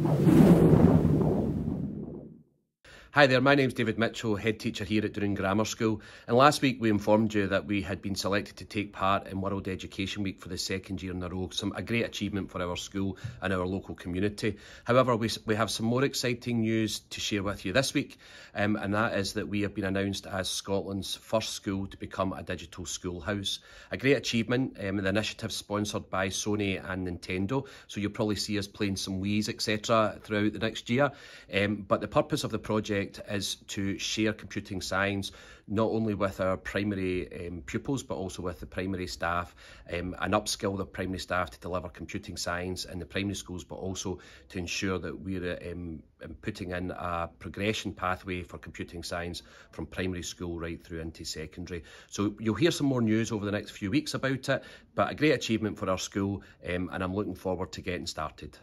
Thank you. Hi there, my name's David Mitchell, head teacher here at Dunoon Grammar School. And last week we informed you that we had been selected to take part in World Education Week for the second year in a row. Some a great achievement for our school and our local community. However, we, we have some more exciting news to share with you this week, um, and that is that we have been announced as Scotland's first school to become a digital schoolhouse. A great achievement, um, the initiative sponsored by Sony and Nintendo. So you'll probably see us playing some Wii's, etc. throughout the next year. Um, but the purpose of the project project is to share computing science not only with our primary um, pupils but also with the primary staff um, and upskill the primary staff to deliver computing science in the primary schools but also to ensure that we're um, um, putting in a progression pathway for computing science from primary school right through into secondary. So you'll hear some more news over the next few weeks about it but a great achievement for our school um, and I'm looking forward to getting started.